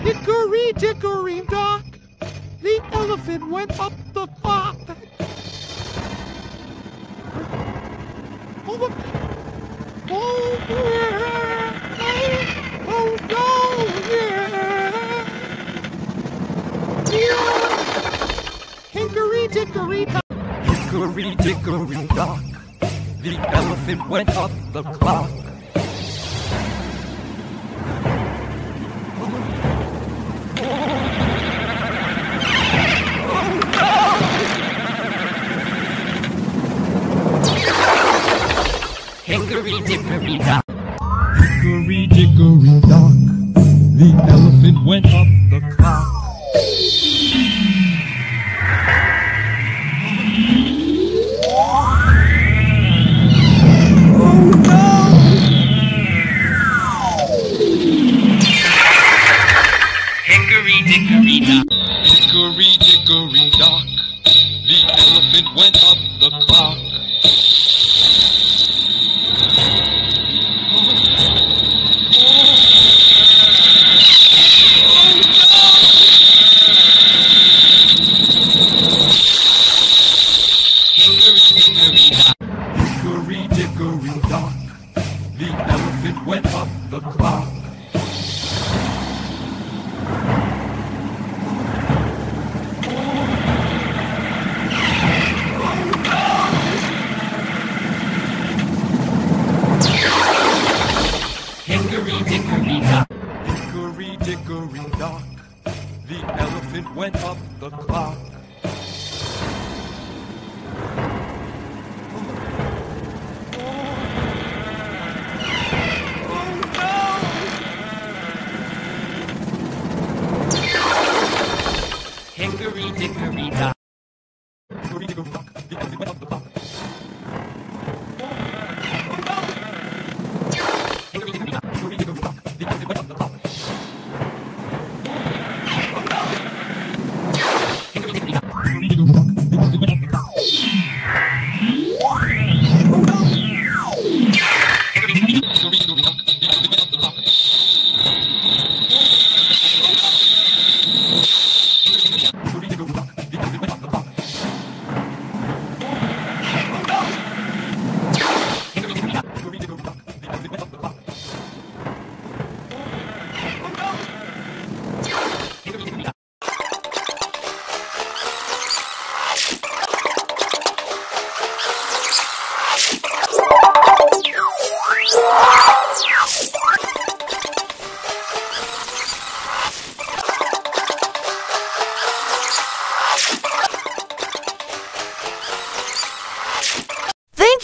Hickory dickory dock, the elephant went up the clock. Oh, the, oh, yeah, oh no, yeah. yeah. Hickory dickory dock. Hickory dickory dock, the elephant went up the clock. Hickory dickory dock. Hickory dickory dock. The elephant went up the clock. Hickory dickory dock. Hickory dickory dock. The elephant went up the clock. Hickory dickory dock. Dock. The elephant went up the clock. Hickory dickory dock. The elephant went up the clock.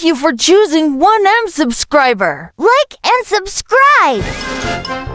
You for choosing 1M subscriber. Like and subscribe.